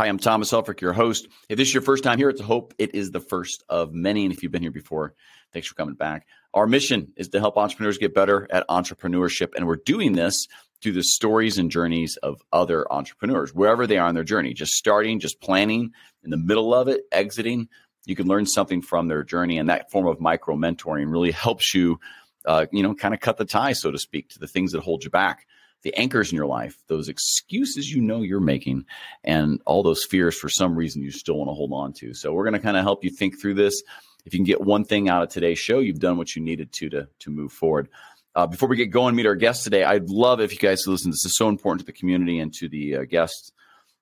Hi, I'm Thomas Helfrich, your host. If this is your first time here, it's a hope it is the first of many. And if you've been here before, thanks for coming back. Our mission is to help entrepreneurs get better at entrepreneurship. And we're doing this through the stories and journeys of other entrepreneurs, wherever they are on their journey, just starting, just planning, in the middle of it, exiting. You can learn something from their journey. And that form of micro mentoring really helps you, uh, you know, kind of cut the tie, so to speak, to the things that hold you back the anchors in your life, those excuses you know you're making, and all those fears for some reason you still want to hold on to. So we're going to kind of help you think through this. If you can get one thing out of today's show, you've done what you needed to to, to move forward. Uh, before we get going, meet our guests today. I'd love if you guys listen. This is so important to the community and to the uh, guests.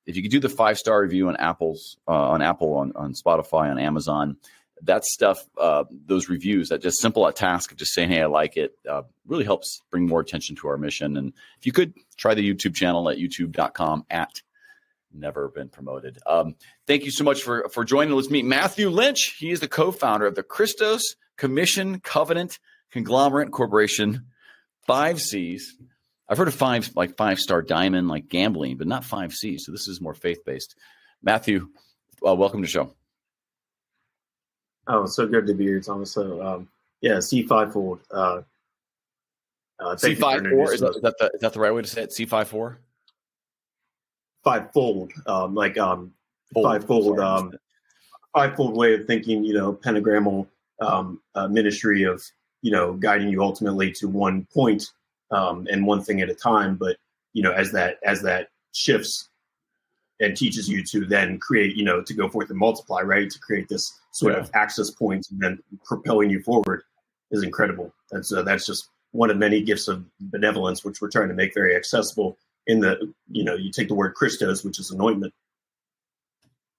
If you could do the five star review on Apple's uh, on Apple on, on Spotify on Amazon, that stuff, uh, those reviews, that just simple task of just saying, "Hey, I like it," uh, really helps bring more attention to our mission. And if you could try the YouTube channel at youtube.com at never been promoted. Um, thank you so much for for joining. Let's meet Matthew Lynch. He is the co-founder of the Christos Commission Covenant Conglomerate Corporation, five C's. I've heard of five like five star diamond, like gambling, but not five C's. So this is more faith based. Matthew, uh, welcome to the show. Oh, so good to be here, Thomas. So, um, yeah, C five fold. Uh, uh, C five four is that, is that, the, is that the right way to say it? C five four. Five fold, um, like um, fold. five fold, um, five fold way of thinking. You know, pentagrammal um, uh, ministry of you know guiding you ultimately to one point, um, and one thing at a time. But you know, as that as that shifts and teaches you to then create, you know, to go forth and multiply, right? To create this sort yeah. of access point and then propelling you forward is incredible. And so that's just one of many gifts of benevolence, which we're trying to make very accessible. In the, you know, you take the word Christos, which is anointment.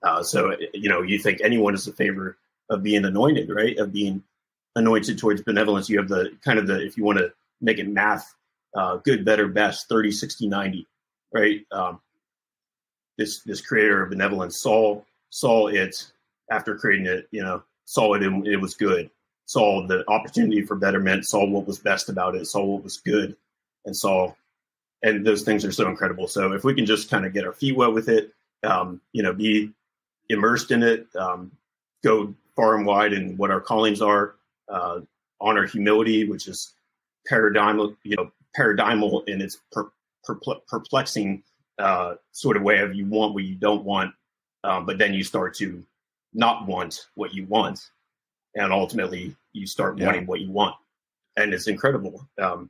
Uh, so, you know, you think anyone is a favor of being anointed, right? Of being anointed towards benevolence. You have the kind of the, if you want to make it math, uh, good, better, best, 30, 60, 90, right? Um, this this creator of benevolence saw saw it after creating it, you know, saw it and it was good. Saw the opportunity for betterment, saw what was best about it, saw what was good, and saw and those things are so incredible. So if we can just kind of get our feet wet with it, um, you know, be immersed in it, um, go far and wide in what our callings are, uh, honor humility, which is paradigmal, you know, paradigmal in its per, perplexing uh, sort of way of you want what you don't want, um, but then you start to not want what you want, and ultimately you start yeah. wanting what you want, and it's incredible. Um,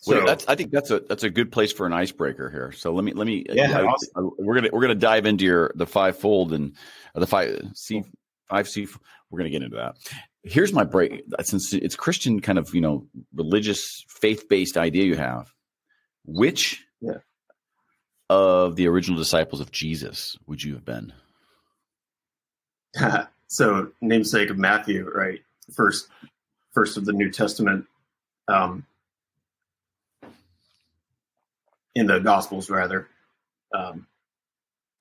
so well, I think that's a that's a good place for an icebreaker here. So let me let me yeah, I, awesome. I, we're gonna we're gonna dive into your the five fold and uh, the five C five C. We're gonna get into that. Here's my break. Since it's Christian kind of you know religious faith based idea you have, which of the original disciples of Jesus would you have been? so, namesake of Matthew, right? First, first of the New Testament, um, in the Gospels, rather. Um,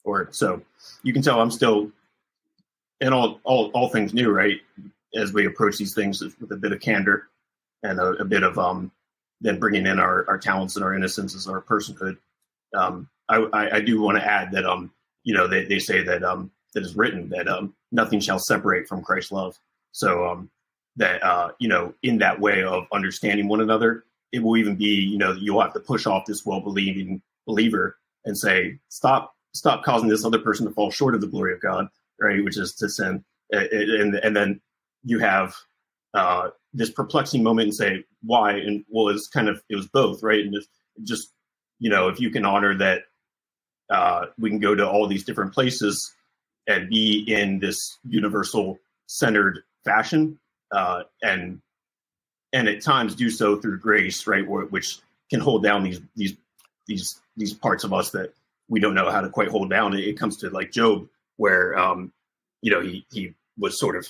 or so you can tell I'm still in all, all all things new, right? As we approach these things with a bit of candor and a, a bit of um, then bringing in our, our talents and our innocence as our personhood. Um, I, I, do want to add that um you know they, they say that um that is written that um nothing shall separate from Christ's love. So um that uh you know in that way of understanding one another, it will even be you know you'll have to push off this well believing believer and say stop stop causing this other person to fall short of the glory of God, right? Which is to sin, and and, then you have uh, this perplexing moment and say why and well it's kind of it was both right and just you know if you can honor that uh, we can go to all these different places and be in this universal centered fashion uh, and and at times do so through grace right which can hold down these these these these parts of us that we don't know how to quite hold down. It, comes to like job where um you know he he was sort of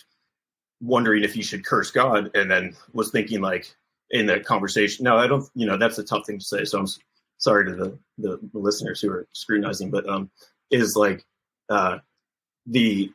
wondering if he should curse god and then was thinking like in that conversation. No i don't you know that's a tough thing to say so i'm sorry to the, the, listeners who are scrutinizing, but um, is like uh, the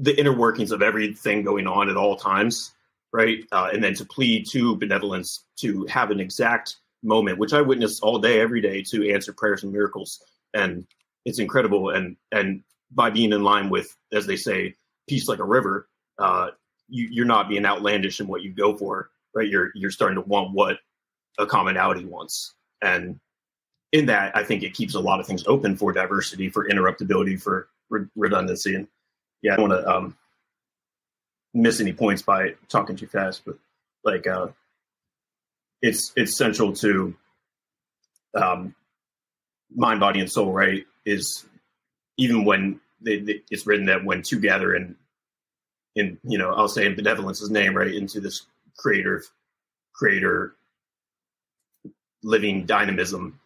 the inner workings of everything going on at all times, right? Uh, and then to plead to benevolence to have an exact moment, which I witness all day, every day, to answer prayers and miracles. And it's incredible. And and by being in line with, as they say, peace like a river, uh, you, you're not being outlandish in what you go for, right? You're you're starting to want what a commonality wants, and in that, I think it keeps a lot of things open for diversity, for interruptibility, for re- redundancy, and yeah, I don't want to um, miss any points by talking too fast, but like uh, it's it's central to um, mind, body, and soul. Right? Is even when they, they, it's written that when two gather in in you know I'll say in benevolence's name, right, into this creator creator living dynamism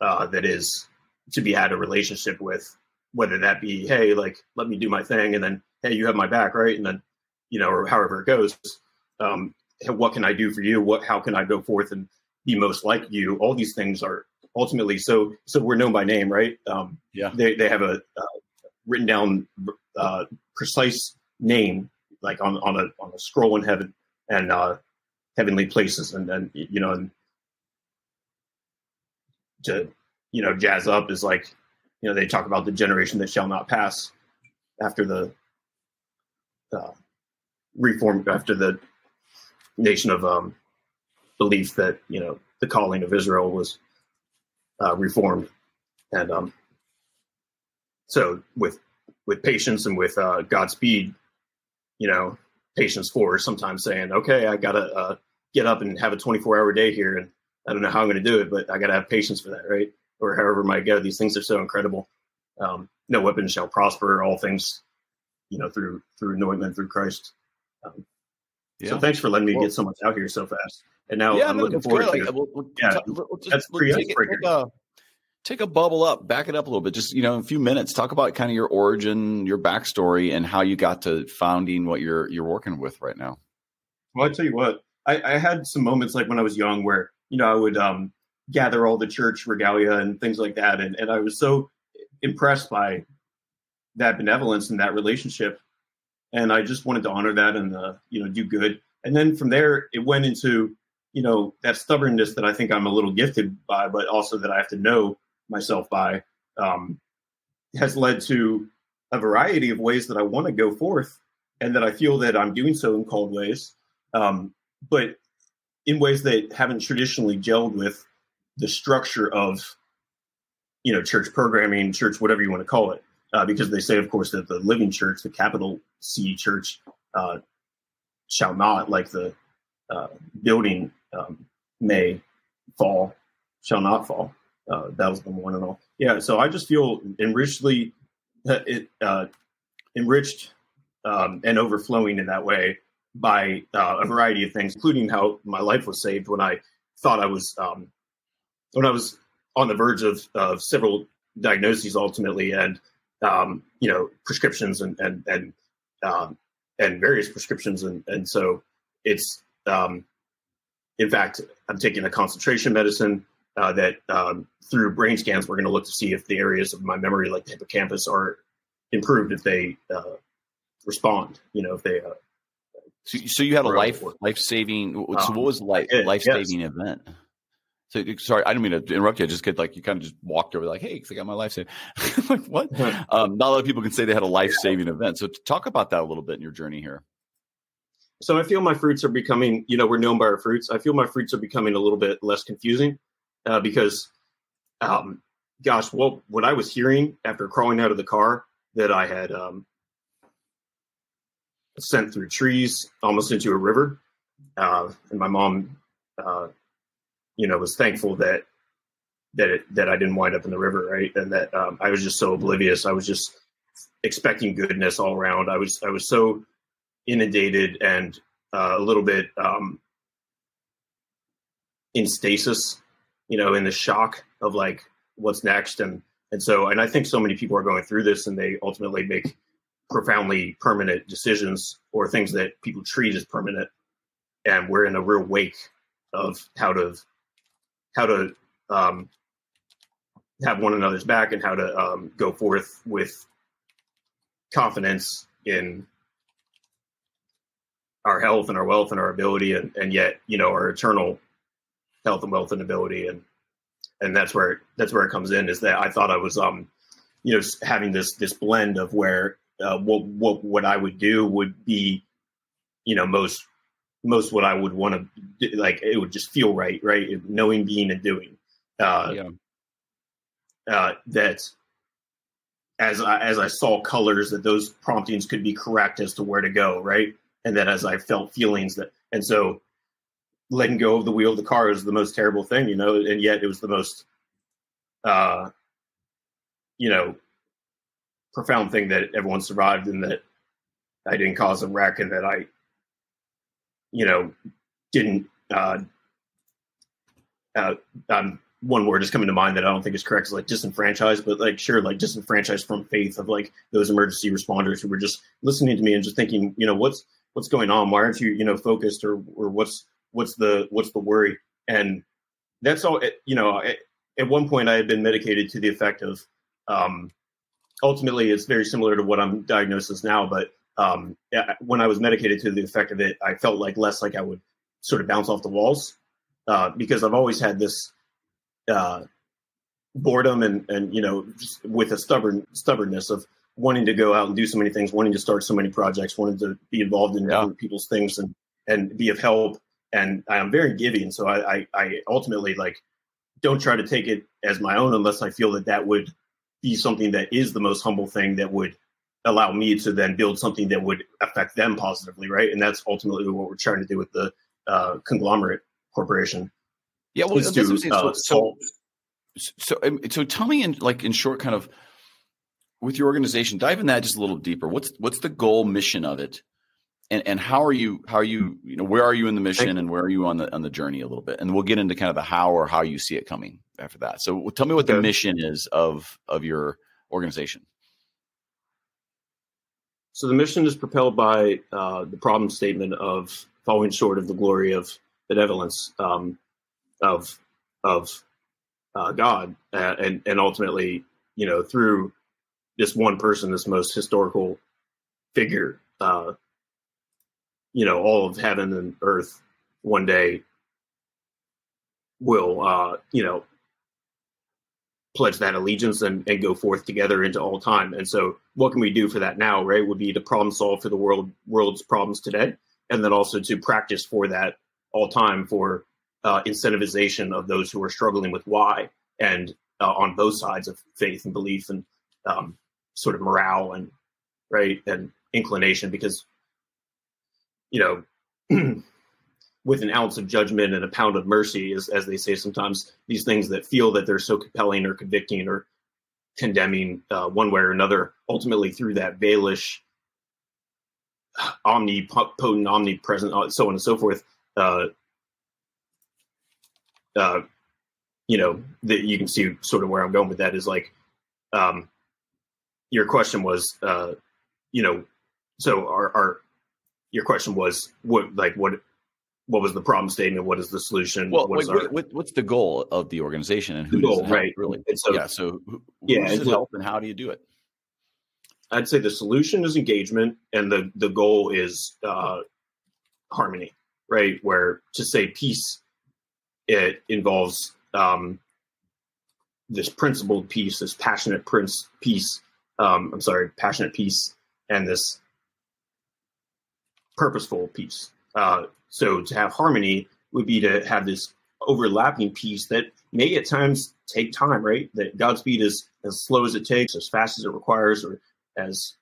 uh, that is to be had a relationship with, whether that be hey, like let me do my thing, and then hey, you have my back, right, and then you know, or however it goes. Um, what can I do for you? What how can I go forth and be most like you? All these things are ultimately so so we're known by name, right? Um, yeah, they they have a uh, written down uh, precise name like on on a on a scroll in heaven and uh, heavenly places, and then you know and to you know jazz up is like you know they talk about the generation that shall not pass after the uh, reform after the nation of um, belief that you know the calling of Israel was uh, reformed, and um, so with with patience and with uh, Godspeed, you know, patience for sometimes saying, okay, I gotta uh, get up and have a 24 hour day here, and I don't know how I'm going to do it, but I gotta have patience for that, right? Or however might go. These things are so incredible. Um, no weapon shall prosper. All things, you know, through through anointment through Christ. Um, yeah. So thanks for letting me well, get so much out here so fast. And now yeah, I'm looking forward to. Like, we'll, we'll, yeah, we'll just, that's pretty take, take, a, take a bubble up, back it up a little bit. Just you know, in a few minutes, talk about kind of your origin, your backstory, and how you got to founding what you're you're working with right now. Well, I tell you what, I, I had some moments like when I was young where you know I would um, gather all the church regalia and things like that, and and I was so impressed by that benevolence and that relationship. And I just wanted to honor that and uh, you know do good. And then from there, it went into you know that stubbornness that I think I'm a little gifted by, but also that I have to know myself by, um, has led to a variety of ways that I want to go forth, and that I feel that I'm doing so in called ways, um, but in ways that haven't traditionally gelled with the structure of you know church programming, church whatever you want to call it uh, because they say, of course, that the living church, the capital C church, uh, shall not, like the uh, building um, may fall, shall not fall. Uh, that was the one and all. Yeah, so I just feel enrichedly, uh, it, uh, enriched um, and overflowing in that way by a variety of things, including how my life was saved when I thought I was um, when I was on the verge of, of several diagnoses ultimately and um, you know, prescriptions and and and um, and various prescriptions, and and so it's um, in fact, I'm taking a concentration medicine uh, that um, through brain scans we're going to look to see if the areas of my memory, like the hippocampus, are improved if they uh, respond. You know, if they. So, so you had a life life saving. So what was life life saving yes. event? So sorry, I didn't mean to interrupt you. I just get like you kind of just walked over like, hey, I got my life saving. like what? Um, not a lot of people can say they had a life saving event. So talk about that a little bit in your journey here. So I feel my fruits are becoming, you know, we're known by our fruits. I feel my fruits are becoming a little bit less confusing uh, because, um, gosh, well, what I was hearing after crawling out of the car that I had um, sent through trees almost into a river, uh, and my mom uh, you know, was thankful that that it, that I didn't wind up in the river, right? And that um, I was just so oblivious. I was just expecting goodness all around. I was I was so inundated and uh, a little bit um, in stasis, you know, in the shock of like what's next, and and so and I think so many people are going through this, and they ultimately make profoundly permanent decisions or things that people treat as permanent, and we're in a real wake of how to how to um, have one another's back and how to um, go forth with confidence in our health and our wealth and our ability and, and yet you know our eternal health and wealth and ability. And and that's where that's where it comes in is that I thought I was um you know having this this blend of where uh, what what what I would do would be you know most most what I would want to like it would just feel right right? Knowing being and doing. Uh, yeah. uh, that as I, as I saw colors that those promptings could be correct as to where to go right? And that as I felt feelings that and so letting go of the wheel of the car is the most terrible thing you know? And yet it was the most uh you know profound thing that everyone survived and that I didn't cause a wreck and that I, you know, didn't. Uh, uh, um, one word is coming to mind that I don't think is correct is like disenfranchised, but like sure, like disenfranchised from faith of like those emergency responders who were just listening to me and just thinking, you know, what's what's going on? Why aren't you, you know, focused or or what's what's the what's the worry? And that's all. You know, at, at one point I had been medicated to the effect of um, ultimately it's very similar to what I'm diagnosed as now. But um, when I was medicated to the effect of it, I felt like less like I would sort of bounce off the walls uh, because I've always had this uh, boredom and and you know just with a stubborn stubbornness of wanting to go out and do so many things, wanting to start so many projects, wanting to be involved in yeah. people's things and and be of help. And I'm very giving, so I, I, I ultimately like don't try to take it as my own unless I feel that that would be something that is the most humble thing that would allow me to then build something that would affect them positively, right? And that's ultimately what we're trying to do with the uh, conglomerate corporation. Yeah, well, to, uh, so, so, so, um, so, tell me in like in short, kind of with your organization, dive in that just a little deeper. What's what's the goal, mission of it, and and how are you how are you you know where are you in the mission and where are you on the on the journey a little bit, and we'll get into kind of the how or how you see it coming after that. So tell me what the mission is of of your organization. So the mission is propelled by uh, the problem statement of falling short of the glory of benevolence um, of of uh, God, uh, and and ultimately, you know, through this one person, this most historical figure, uh, you know, all of heaven and earth one day will, uh, you know, pledge that allegiance and, and go forth together into all time. And so, what can we do for that now? Right, would be to problem solve for the world world's problems today, and then also to practice for that all time for uh, incentivization of those who are struggling with why, and uh, on both sides of faith and belief and um, sort of morale and right and inclination, because you know. with an ounce of judgment and a pound of mercy, as, as they say sometimes, these things that feel that they're so compelling or convicting or condemning uh, one way or another, ultimately through that veilish, omnipotent, omnipresent, uh, so on and so forth. Uh, uh, you know, that you can see sort of where I'm going with that is like, um, your question was, uh, you know, so are, our, your question was what, like, what, what was the problem statement? What is the solution? Well, what our, what, what's the goal of the organization and who the goal, right? Really? And so, yeah. So, who, yeah, and help and how do you do it? I'd say the solution is engagement, and the the goal is uh, harmony, right? Where to say peace, it involves um, this principled peace, this passionate prince peace. Um, I'm sorry, passionate peace, and this purposeful piece. Uh, so to have harmony would be to have this overlapping piece that may at times take time, right? That Godspeed is as slow as it takes, as fast as it requires, or as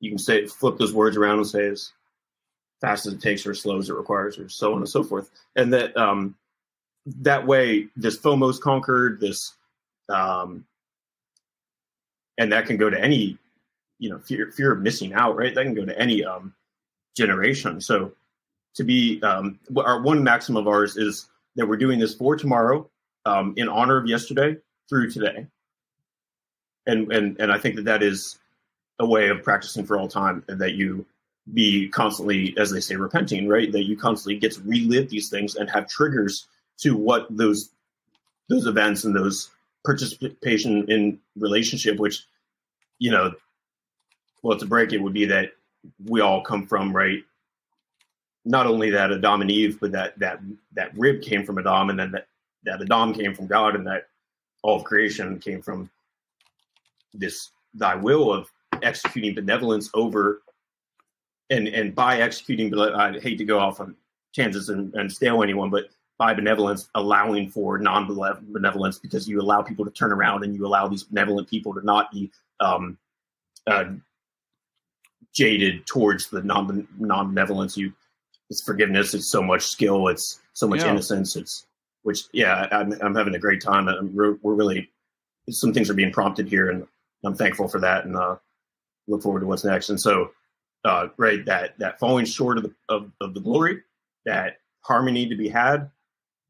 you can say, flip those words around and say as fast as it takes, or as slow as it requires, or so on and so forth. And that um, that way, this FOMO's conquered. This, um, and that can go to any, you know, fear fear of missing out, right? That can go to any um, generation. So to be um, our one maxim of ours is that we're doing this for tomorrow um, in honor of yesterday through today and and and i think that that is a way of practicing for all time and that you be constantly as they say repenting right that you constantly get to relive these things and have triggers to what those those events and those participation in relationship which you know well to break it would be that we all come from right? Not only that Adam and Eve, but that that that rib came from Adam, and then that that Adam came from God, and that all of creation came from this thy will of executing benevolence over and and by executing I hate to go off on chances and, and stale anyone, but by benevolence allowing for non-benevolence because you allow people to turn around and you allow these benevolent people to not be um, uh, jaded towards the non non-benevolence. You, it's forgiveness. It's so much skill. It's so much yeah. innocence. It's which yeah, I'm, I'm having a great time. And we're, we're really some things are being prompted here, and I'm thankful for that, and uh, look forward to what's next. And so, uh, right, that that falling short of the of, of the glory, that harmony to be had,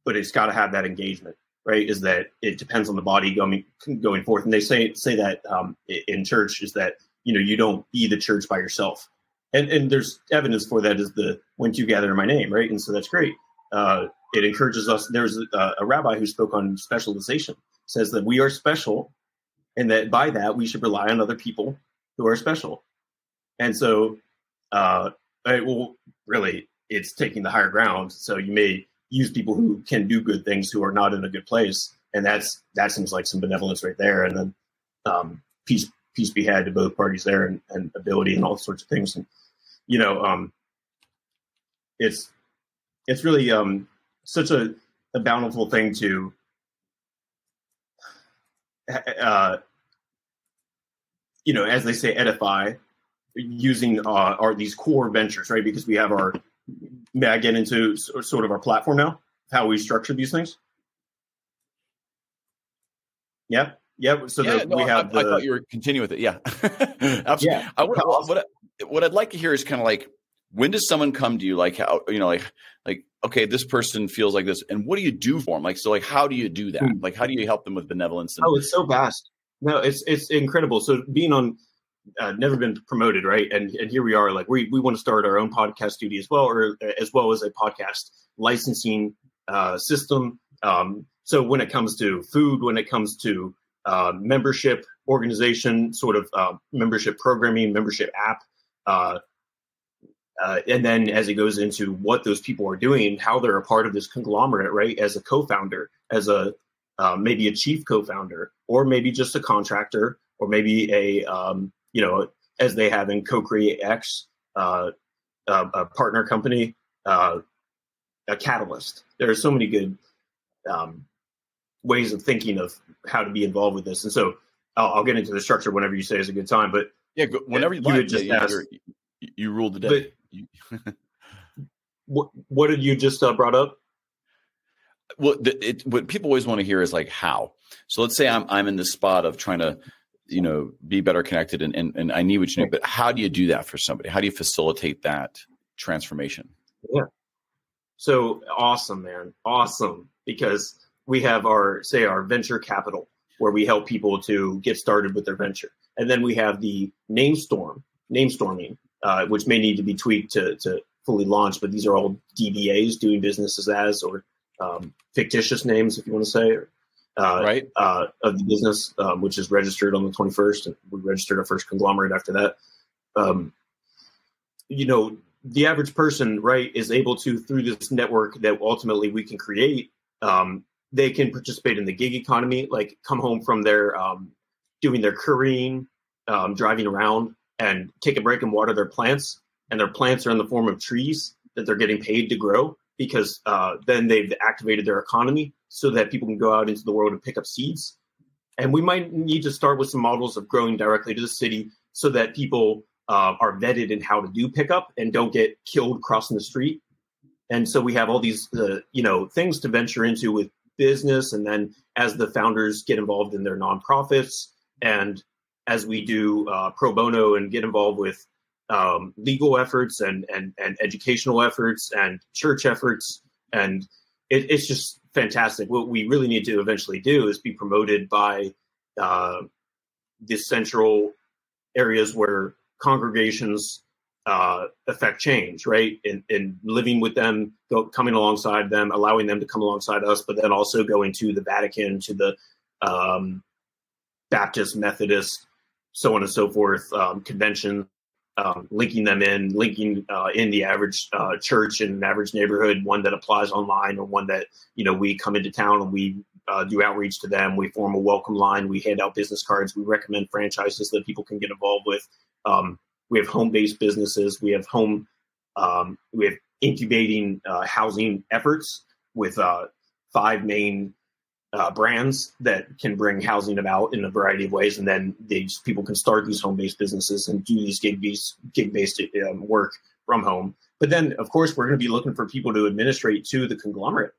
but it's got to have that engagement right is that it depends on the body going going forth and they say say that um, in church is that you know you don't be the church by yourself. And and there's evidence for that is the when you gather in my name? Right? And so that's great. Uh, it encourages us there's a, a rabbi who spoke on specialization says that we are special and that by that we should rely on other people who are special. And so uh, I, well really it's taking the higher ground. So you may use people who can do good things who are not in a good place and that's that seems like some benevolence right there. And then um, peace peace be had to both parties there and, and ability and all sorts of things. And, you know, um, it's, it's really um, such a, a bountiful thing to, uh, you know, as they say, edify using uh, our these core ventures, right? Because we have our, may I get into sort of our platform now, how we structure these things? Yeah. Yeah, so yeah, no, we have. I, the, I, thought you were continuing with it. Yeah, absolutely. Yeah. I, what, what, I, what I'd like to hear is kind of like when does someone come to you like how you know like like okay this person feels like this and what do you do for them like so like how do you do that hmm. like how do you help them with benevolence and- oh it's so vast no it's it's incredible so being on uh, never been promoted right and and here we are like we, we want to start our own podcast studio as well or as well as a podcast licensing uh, system um, so when it comes to food when it comes to uh, membership organization, sort of uh, membership programming, membership app. Uh, uh, and then as it goes into what those people are doing, how they're a part of this conglomerate, right? As a co-founder, as a uh, maybe a chief co-founder, or maybe just a contractor, or maybe a um, you know as they have in Co-Create X, a partner company, a catalyst. There are so many good um, ways of thinking of how to be involved with this. And so I'll, I'll get into the structure whenever you say is a good time. But yeah, whenever you, you just yeah, you, you ruled the day. what what did you just uh, brought up? Well, the, it, what people always want to hear is like how. So let's say I'm I'm in this spot of trying to you know be better connected and, and, and I need what you need, but how do you do that for somebody? How do you facilitate that transformation? Yeah. So awesome, man. Awesome. Because we have our say our venture capital where we help people to get started with their venture, and then we have the name storm, name storming, uh, which may need to be tweaked to to fully launch. But these are all DBAs, doing businesses as, or um, fictitious names, if you want to say, or, uh, right, uh, of the business, um, which is registered on the 21st, and we registered our first conglomerate after that. Um, you know, the average person, right, is able to through this network that ultimately we can create, um, they can participate in the gig economy, like come home from their um, doing their currying, um, driving around, and take a break and water their plants. And their plants are in the form of trees that they're getting paid to grow because uh, then they've activated their economy so that people can go out into the world and pick up seeds. And we might need to start with some models of growing directly to the city so that people uh, are vetted in how to do pickup and don't get killed crossing the street. And so we have all these, uh, you know, things to venture into with business and then as the founders get involved in their nonprofits and as we do uh, pro bono and get involved with um, legal efforts and, and and educational efforts and church efforts and it, it's just fantastic. What we really need to eventually do is be promoted by uh, the central areas where congregations uh, affect change, right? In, in living with them, go, coming alongside them, allowing them to come alongside us, but then also going to the Vatican, to the um, Baptist, Methodist, so on and so forth, um, convention, um, linking them in, linking uh, in the average uh, church in an average neighborhood, one that applies online or one that you know we come into town and we uh, do outreach to them. We form a welcome line. We hand out business cards. We recommend franchises that people can get involved with. Um, we have home based businesses. We have home. Um, we have incubating uh, housing efforts with uh, five main uh, brands that can bring housing about in a variety of ways, and then these people can start these home-based businesses and do these gig-based gig-based um, work from home. But then, of course, we're going to be looking for people to administrate to the conglomerate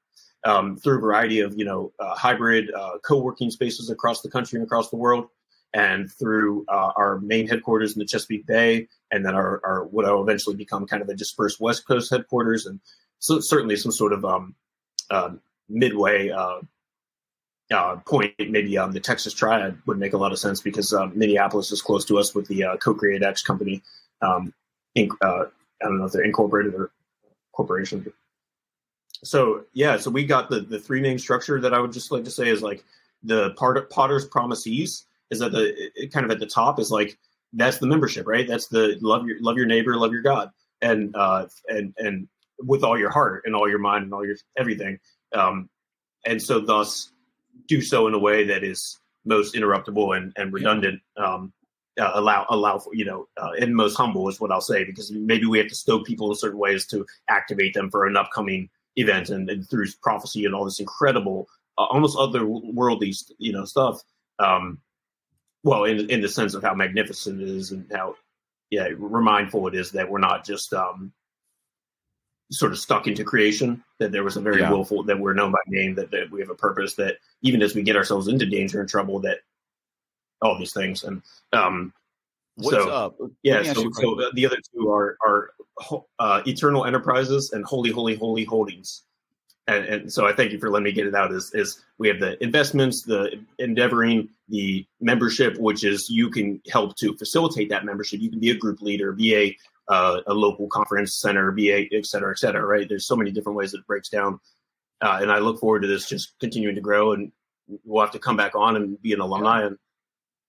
um, through a variety of you know uh, hybrid uh, co-working spaces across the country and across the world, and through uh, our main headquarters in the Chesapeake Bay, and then our, our what will eventually become kind of a dispersed West Coast headquarters, and so certainly some sort of um, um midway uh, uh, point, maybe um, the Texas Triad would make a lot of sense because um, Minneapolis is close to us with the uh, Co-Create X company. Um, inc- uh, I don't know if they're incorporated or corporation. So yeah, so we got the the three main structure that I would just like to say is like the part Potter's Promises is that the it, kind of at the top is like that's the membership, right? That's the love your love your neighbor, love your God, and uh, and and with all your heart and all your mind and all your everything. Um, and so thus do so in a way that is most interruptible and, and redundant. Um, uh, allow allow for you know uh, and most humble is what I'll say because maybe we have to stoke people in certain ways to activate them for an upcoming event and, and through prophecy and all this incredible uh, almost otherworldly you know stuff. Um, well, in in the sense of how magnificent it is and how yeah remindful it is that we're not just um, sort of stuck into creation that there was a very yeah. willful that we're known by name that, that we have a purpose that even as we get ourselves into danger and trouble that all these things and um What's so, up? Yeah, so, so the other two are are uh, eternal enterprises and holy, holy, holy holdings. And, and, so I thank you for letting me get it out. Is is we have the investments, the endeavoring, the membership, which is you can help to facilitate that membership. You can be a group leader, be a uh, a local conference center, be a et cetera, et cetera, right? There's so many different ways that it breaks down. Uh, and I look forward to this just continuing to grow and we'll have to come back on and be an alumni and,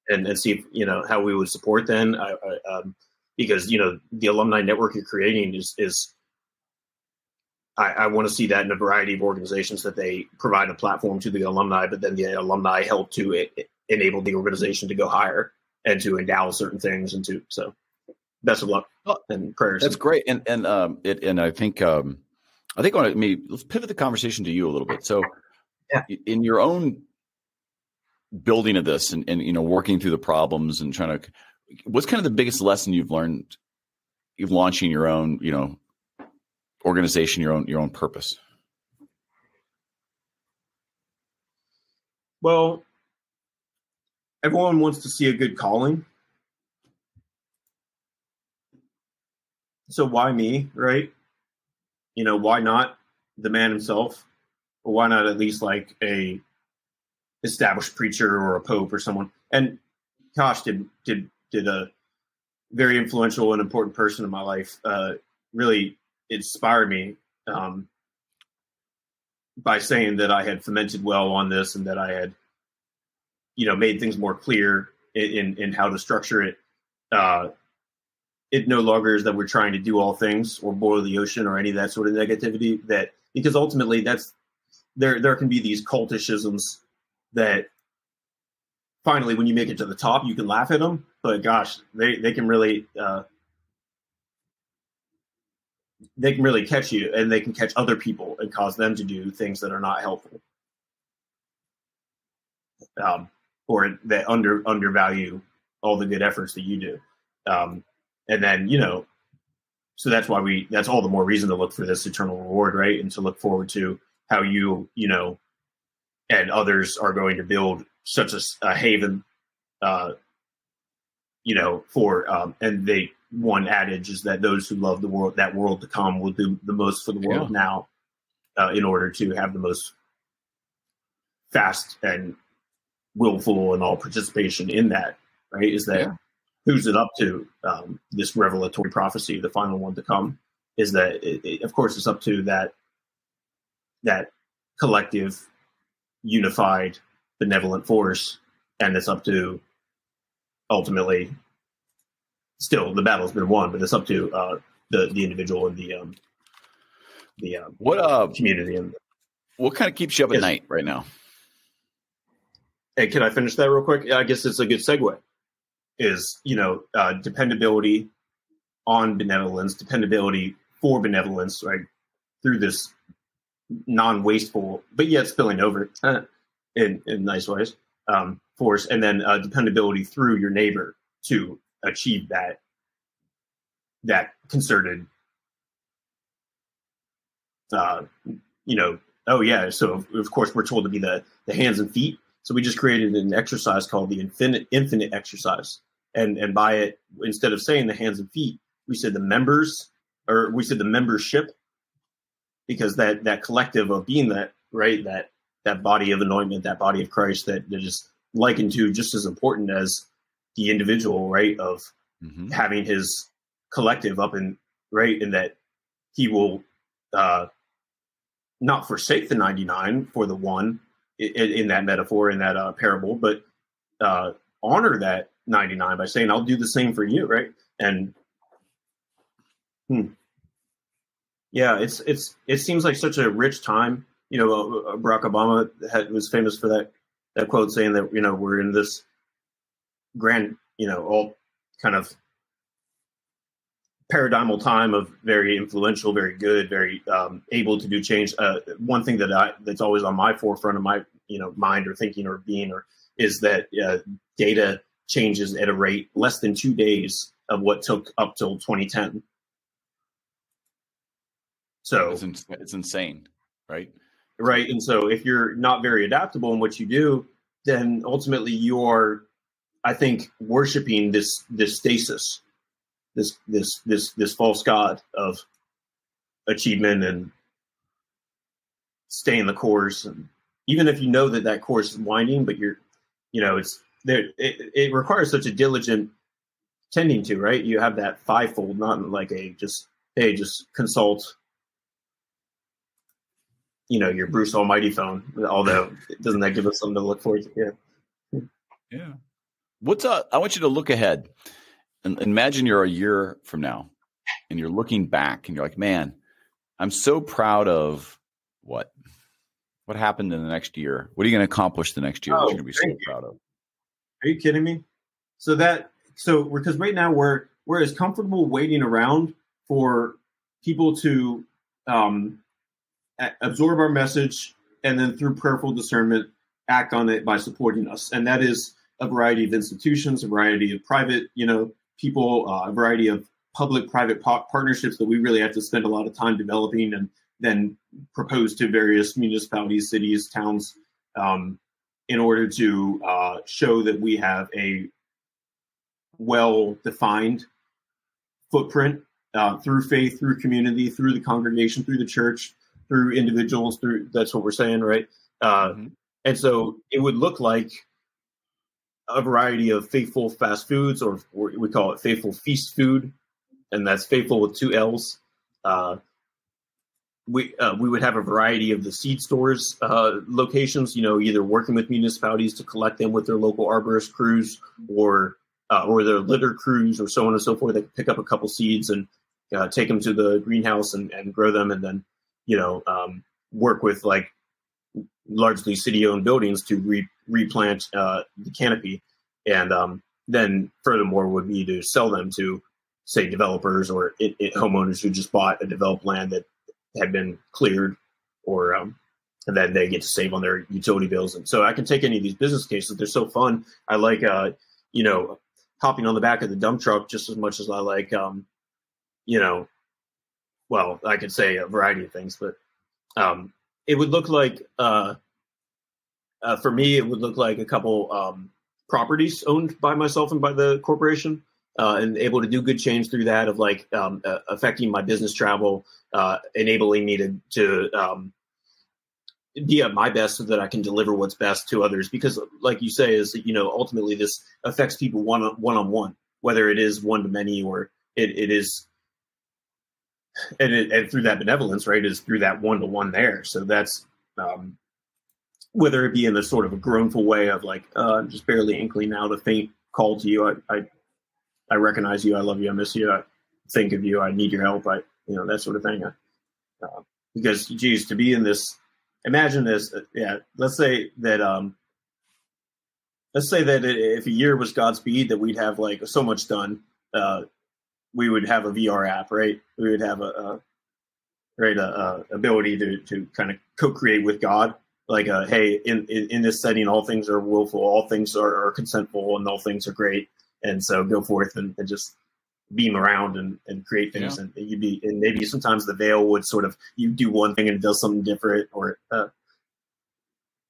and, and see, if, you know, how we would support then. I, I, um, because, you know, the alumni network you're creating is, is I, I want to see that in a variety of organizations that they provide a platform to the alumni, but then the alumni help to it, enable the organization to go higher and to endow certain things and to, so best of luck and prayers. That's great, and and um, it and I think um, I think I want to maybe let's pivot the conversation to you a little bit. So, yeah. in your own building of this, and and you know, working through the problems and trying to, what's kind of the biggest lesson you've learned, you launching your own, you know, organization, your own your own purpose. Well, everyone wants to see a good calling so why me, right? You know, why not the man himself? Or why not at least like a established preacher or a pope or someone? And gosh, did did did a very influential and important person in my life uh, really inspired me um, by saying that I had fermented well on this and that I had, you know, made things more clear in in, in how to structure it. Uh, it no longer is that we're trying to do all things or boil the ocean or any of that sort of negativity that because ultimately that's there there can be these cultishisms that finally when you make it to the top you can laugh at them but gosh they they can really uh, they can really catch you and they can catch other people and cause them to do things that are not helpful. Um, or that under undervalue all the good efforts that you do. Um, and then you know so that's why we that's all the more reason to look for this eternal reward right? And to look forward to how you you know and others are going to build such a, a haven uh you know for um and they one adage is that those who love the world that world to come will do the most for the world yeah. now uh, in order to have the most fast and willful and all participation in that right is that yeah who's it up to? Um, this revelatory prophecy, the final one to come, is that it, it, of course it's up to that that collective, unified, benevolent force, and it's up to ultimately. Still, the battle's been won, but it's up to uh, the the individual and the um, the um, what uh, community and what kind of keeps you up at night right now? Hey, can I finish that real quick? I guess it's a good segue. Is you know uh, dependability on benevolence, dependability for benevolence, right? Through this non-wasteful, but yet spilling over uh, in in nice ways, um, force, and then uh, dependability through your neighbor to achieve that that concerted, uh, you know. Oh yeah, so of, course we're told to be the the hands and feet. So we just created an exercise called the infinite infinite exercise, and and by it instead of saying the hands and feet, we said the members or we said the membership because that that collective of being that right that that body of anointment that body of christ that, that is likened to just as important as the individual right of mm-hmm. having his collective up in right in that he will uh not forsake the 99 for the one in, in that metaphor in that uh, parable but uh honor that 99 by saying i'll do the same for you right and hmm, yeah, it's it's it seems like such a rich time. You know, uh, uh, Barack Obama had, was famous for that that quote saying that you know we're in this grand, you know, all kind of paradigmal time of very influential, very good, very um, able to do change. Uh, one thing that I that's always on my forefront of my you know mind or thinking or being or is that uh, data changes at a rate less than two days of what took up till 2010. So it's, in, it's insane, right? Right. And so if you're not very adaptable in what you do, then ultimately you are, I think, worshiping this this stasis, this this this this false god of achievement and staying the course. And even if you know that that course is winding, but you're, you know, it's there. It, it requires such a diligent tending to, right? You have that fivefold, not like a just hey, just consult you know your Bruce Almighty phone. Although doesn't that give us something to look forward to? Yeah. Yeah. What's up? I want you to look ahead and imagine you're a year from now and you're looking back and you're like, man, I'm so proud of what? What happened in the next year? What are you going to accomplish the next year oh, that you're going to be so you. proud of? Are you kidding me? So that so because right now we're we're as comfortable waiting around for people to um, absorb our message, and then through prayerful discernment, act on it by supporting us. And that is a variety of institutions, a variety of private, you know, people, uh, a variety of public-private partnerships that we really have to spend a lot of time developing and then propose to various municipalities, cities, towns, um, in order to uh, show that we have a well-defined footprint uh, through faith, through community, through the congregation, through the church, through individuals through that's what we're saying right uh, mm-hmm. and so it would look like a variety of faithful fast foods or, we call it faithful feast food and that's faithful with two l's uh, we uh, we would have a variety of the seed stores uh, locations. You know, either working with municipalities to collect them with their local arborist crews, or uh, or their litter crews, or so on and so forth. They pick up a couple seeds and uh, take them to the greenhouse and, and grow them, and then you know, um, work with like largely city-owned buildings to re- replant uh, the canopy, and um, then furthermore would be to sell them to say developers or it, it, homeowners who just bought a developed land that had been cleared, or um, and then they get to save on their utility bills. And so I can take any of these business cases; they're so fun. I like, uh, you know, hopping on the back of the dump truck just as much as I like, um, you know, well, I could say a variety of things, but um, it would look like uh, uh, for me, it would look like a couple um, properties owned by myself and by the corporation, uh, and able to do good change through that of like um, uh, affecting my business travel, uh, enabling me to to um, be at my best so that I can deliver what's best to others. Because, like you say, is you know ultimately this affects people one one on one, whether it is one to many or it, it is and, it, and through that benevolence, right, is through that one to one there. So that's um, whether it be in the sort of a groanful way of like, uh, I'm just barely inkling now to faint call to you. I, I, I recognize you. I love you. I miss you. I think of you. I need your help. I, you know, that sort of thing. Uh, because, geez, to be in this, imagine this. Uh, yeah, let's say that um, let's say that if a year was Godspeed, that we'd have like so much done. Uh, we would have a VR app, right? We would have a, a right a, a, ability to to kind of co-create with God. Like, uh, hey, in, in, in this setting, all things are willful, all things are, are consentful, and all things are great. And so go forth and, and just beam around and, and create things. Yeah. And you'd be and maybe sometimes the veil would sort of you do one thing and it does something different, or uh,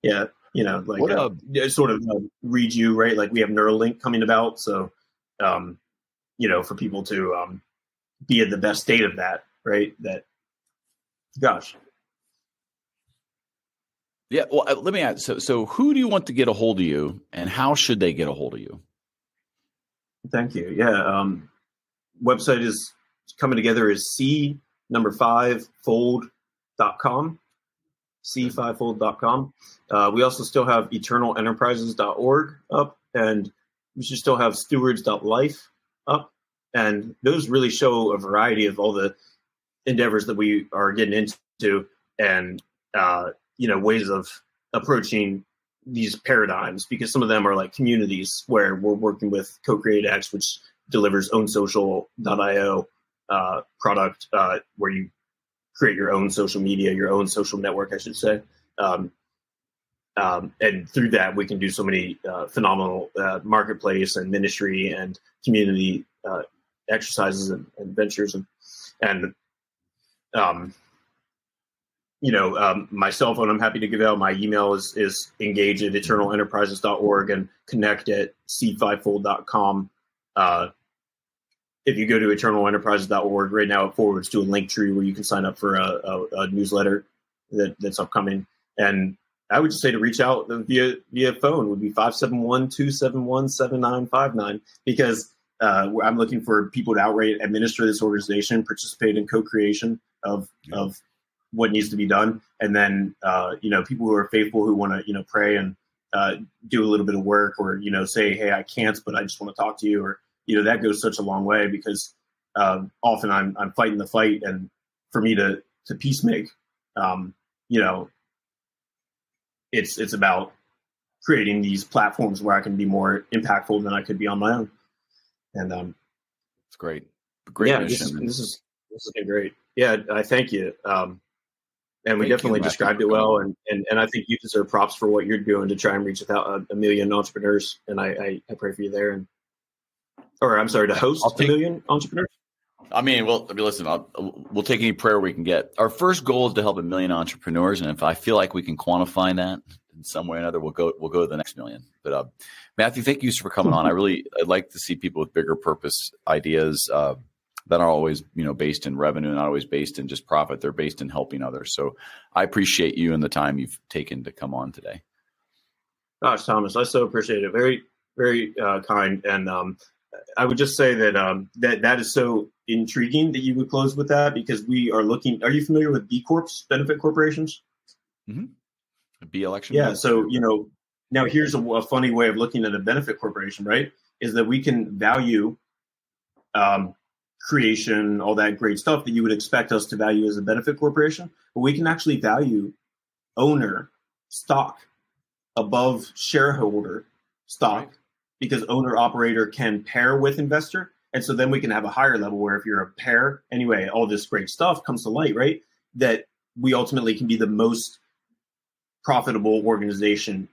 yeah, you know, like uh, sort of uh, read you right. Like we have Neuralink coming about, so um, you know, for people to um, be in the best state of that, right? That, gosh. Yeah. Well, uh, let me ask. So, so who do you want to get a hold of you, and how should they get a hold of you? Thank you. Yeah. Um, website is coming together is c number five fold.com c5fold.com. Uh, we also still have eternalenterprises.org up, and we should still have stewards.life and those really show a variety of all the endeavors that we are getting into, and uh, you know ways of approaching these paradigms because some of them are like communities where we're working with Co-Create X, which delivers OwnSocial.io uh, product uh, where you create your own social media, your own social network, I should say. Um, um, and through that, we can do so many uh, phenomenal uh, marketplace and ministry and community uh, exercises and, and, ventures. And, and um, you know, um, my cell phone, I'm happy to give out. My email is, is engage at eternalenterprises.org and connect at c5fold.com. Uh, if you go to eternalenterprises.org right now, it forwards to a link tree where you can sign up for a, a, a newsletter that, that's upcoming. And I would just say to reach out via via phone would be 571-271-7959 because uh, I'm looking for people to outright administer this organization, participate in co-creation of yeah. of what needs to be done, and then uh, you know people who are faithful who want to you know pray and uh, do a little bit of work or you know say hey I can't but I just want to talk to you or you know that goes such a long way because uh, often I'm I'm fighting the fight and for me to to peacemake um, you know it's it's about creating these platforms where I can be more impactful than I could be on my own. And um, it's great, great yeah, mission. This, this is this has been great. Yeah, I thank you. Um, and we thank definitely you, described it well, and, and and I think you deserve props for what you're doing to try and reach a, a million entrepreneurs. And I, I, I pray for you there, and or I'm sorry, to host take, a million entrepreneurs. I mean, well, listen, I'll, we'll take any prayer we can get. Our first goal is to help a million entrepreneurs, and if I feel like we can quantify that in some way or another, we'll go we'll go to the next million. But uh, Matthew, thank you for coming on. I really I'd like to see people with bigger purpose ideas uh, that are always you know based in revenue, not always based in just profit. They're based in helping others. So I appreciate you and the time you've taken to come on today. Gosh, Thomas, I so appreciate it. Very very uh, kind and um, I would just say that um, that that is so intriguing that you would close with that because we are looking. Are you familiar with B Corps benefit corporations? Mm-hmm. B election. Yeah. So you know, now here's a, a, funny way of looking at a benefit corporation, right? Is that we can value um, creation, all that great stuff that you would expect us to value as a benefit corporation, but we can actually value owner stock above shareholder stock because owner operator can pair with investor. And so then we can have a higher level where if you're a pair, anyway, all this great stuff comes to light, right? That we ultimately can be the most profitable organization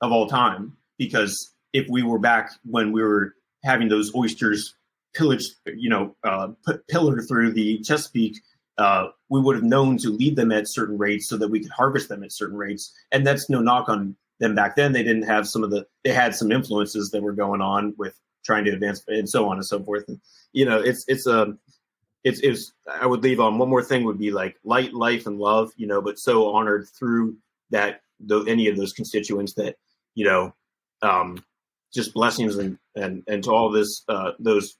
of all time. Because if we were back when we were having those oysters pillaged, you know, uh, pillar through the Chesapeake, uh, we would have known to leave them at certain rates so that we could harvest them at certain rates. And that's no knock on them back then they didn't have some of the they had some influences that were going on with trying to advance and so on and so forth. And you know, it's it's a um, it's it's I would leave on one more thing would be like light, life, and love. You know, but so honored through that though any of those constituents that you know um, just blessings and and and to all this uh, those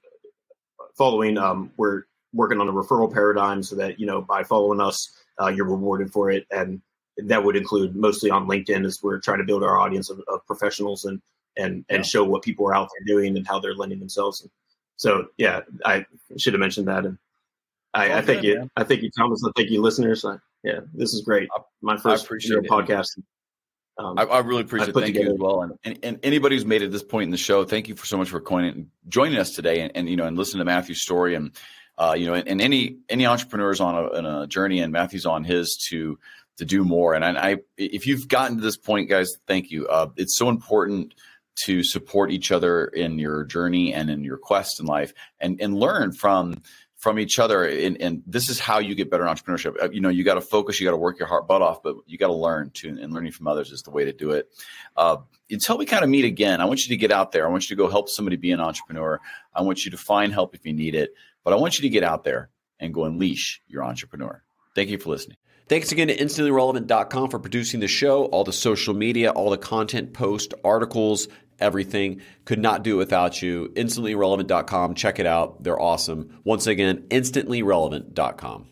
following um, we're working on a referral paradigm so that you know by following us uh, you're rewarded for it and that would include mostly on LinkedIn as we're trying to build our audience of, of professionals and and and yeah. show what people are out there doing and how they're lending themselves. And so yeah, I should have mentioned that. And I, I thank you. Man. I thank you, Thomas. I thank you, listeners. I, yeah, this is great. My first podcast. Um, I, I, really appreciate it. Thank together. you as well. And, and, and, anybody who's made it this point in the show, thank you for so much for coining, joining us today and, and, you know, and listening to Matthew's story and, uh, you know, and, and, any, any entrepreneurs on a, a, journey and Matthew's on his to, to do more. And I, I, if you've gotten to this point, guys, thank you. Uh, it's so important to support each other in your journey and in your quest in life and, and learn from, from each other and, and, this is how you get better entrepreneurship. Uh, you know you got to focus you got to work your heart butt off but you got to learn too and learning from others is the way to do it. Uh, until we kind of meet again i want you to get out there. I want you to go help somebody be an entrepreneur. I want you to find help if you need it but i want you to get out there and go unleash your entrepreneur. Thank you for listening. Thanks again to instantlyrelevant.com for producing the show, all the social media, all the content, post, articles, everything. Could not do it without you. Instantlyrelevant.com. Check it out. They're awesome. Once again, instantlyrelevant.com.